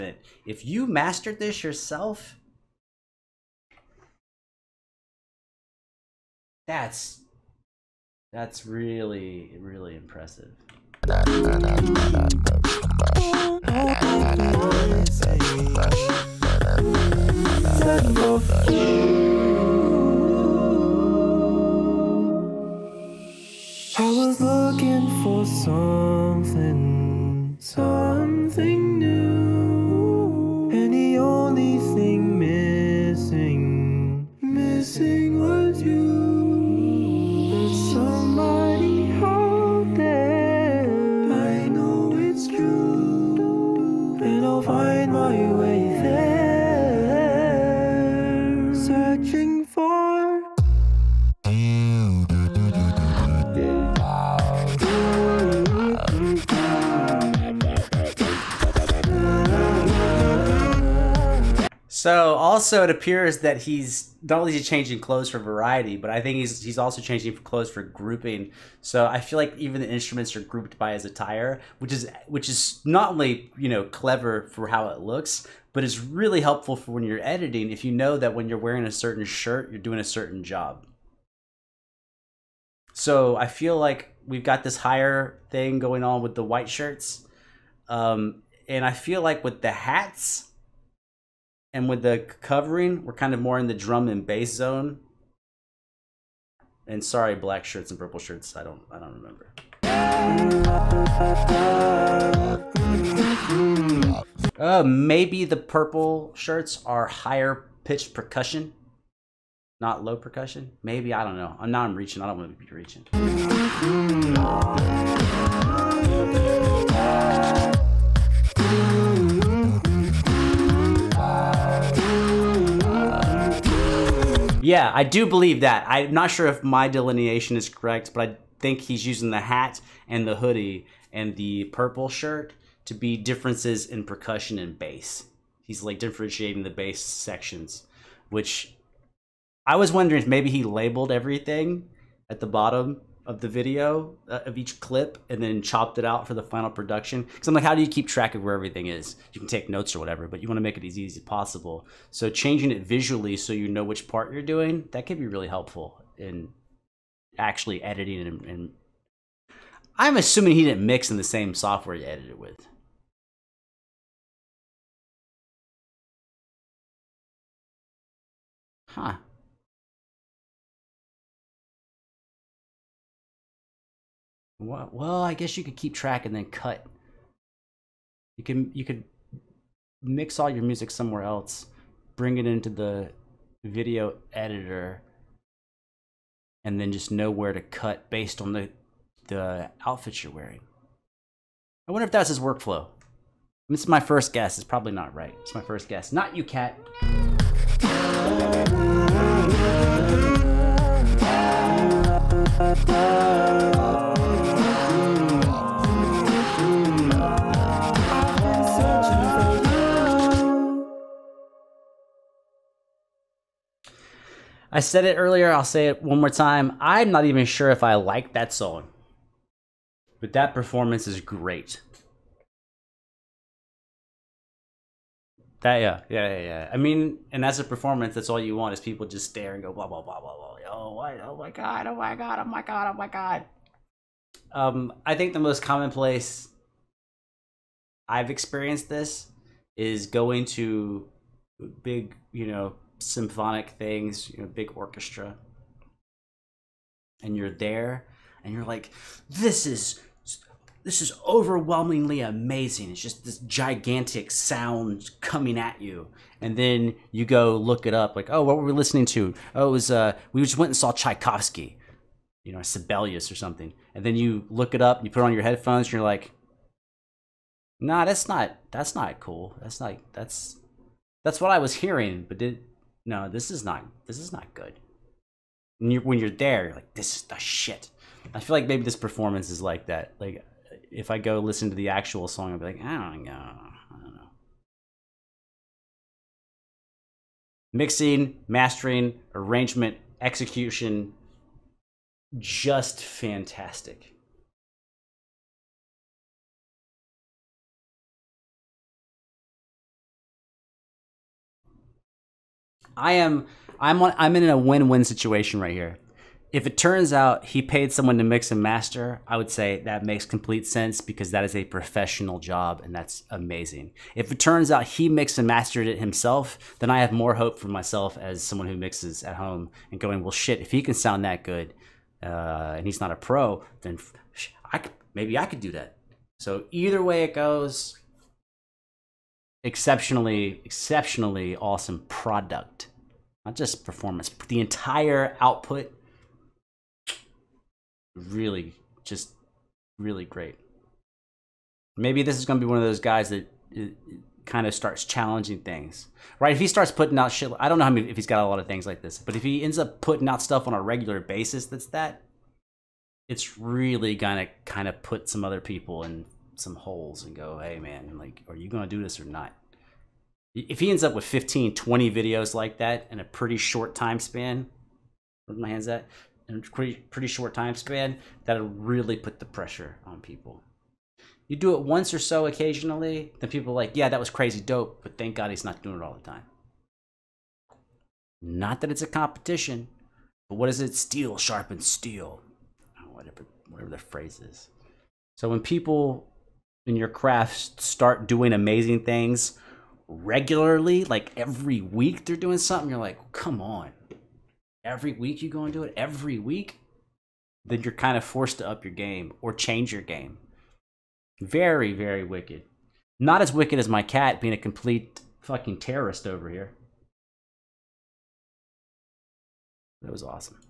If you mastered this yourself, that's that's really really impressive. So also it appears that he's not only is changing clothes for variety, but I think he's he's also changing clothes for grouping. So I feel like even the instruments are grouped by his attire, which is which is not only you know clever for how it looks, but it's really helpful for when you're editing. If you know that when you're wearing a certain shirt, you're doing a certain job. So I feel like we've got this higher thing going on with the white shirts, um, and I feel like with the hats and with the covering, we're kind of more in the drum and bass zone. And sorry, black shirts and purple shirts. I don't. I don't remember. Uh, maybe the purple shirts are higher pitched percussion, not low percussion. Maybe I don't know. I'm now I'm reaching. I don't want to be reaching. Yeah, I do believe that. I'm not sure if my delineation is correct, but I think he's using the hat and the hoodie and the purple shirt to be differences in percussion and bass. He's like differentiating the bass sections, which I was wondering if maybe he labeled everything at the bottom of the video uh, of each clip and then chopped it out for the final production. Because I'm like, how do you keep track of where everything is? You can take notes or whatever, but you want to make it as easy as possible. So changing it visually so you know which part you're doing, that could be really helpful in actually editing and, and I'm assuming he didn't mix in the same software you edited with. Huh. Well, I guess you could keep track and then cut. You can you could mix all your music somewhere else, bring it into the video editor, and then just know where to cut based on the the outfits you're wearing. I wonder if that's his workflow. This is my first guess. It's probably not right. It's my first guess. Not you, cat. I said it earlier, I'll say it one more time. I'm not even sure if I like that song. But that performance is great. That yeah, yeah, yeah, yeah. I mean, and as a performance, that's all you want is people just stare and go blah blah blah blah blah. Oh, what? oh my god, oh my god, oh my god, oh my god. Um, I think the most commonplace I've experienced this is going to big, you know, symphonic things, you know, big orchestra, and you're there, and you're like, this is this is overwhelmingly amazing. It's just this gigantic sound coming at you. And then you go look it up, like, oh, what were we listening to? Oh, it was uh we just went and saw Tchaikovsky, you know, Sibelius or something. And then you look it up, you put on your headphones, and you're like, nah, that's not that's not cool. That's not that's that's what I was hearing, but did no, this is not this is not good. When you're when you're there, you're like, this is the shit. I feel like maybe this performance is like that. Like if I go listen to the actual song, I'll be like, I don't know. I don't know. Mixing, mastering, arrangement, execution, just fantastic. I am I'm on I'm in a win-win situation right here. If it turns out he paid someone to mix and master, I would say that makes complete sense because that is a professional job and that's amazing. If it turns out he mixed and mastered it himself, then I have more hope for myself as someone who mixes at home and going, well, shit, if he can sound that good uh, and he's not a pro, then I could, maybe I could do that. So either way it goes, exceptionally, exceptionally awesome product. Not just performance, but the entire output really just really great. Maybe this is going to be one of those guys that uh, kind of starts challenging things, right? If he starts putting out shit, I don't know how many, if he's got a lot of things like this, but if he ends up putting out stuff on a regular basis that's that, it's really gonna kind of put some other people in some holes and go, hey man, like, are you gonna do this or not? If he ends up with 15, 20 videos like that in a pretty short time span, where's my hands at? in a pretty, pretty short time span, that'll really put the pressure on people. You do it once or so occasionally, then people are like, yeah, that was crazy dope, but thank God he's not doing it all the time. Not that it's a competition, but what is it? Steel sharpens steel. Whatever, whatever the phrase is. So when people in your craft start doing amazing things regularly, like every week they're doing something, you're like, come on every week you go and do it every week, then you're kind of forced to up your game or change your game. Very, very wicked. Not as wicked as my cat being a complete fucking terrorist over here. That was awesome.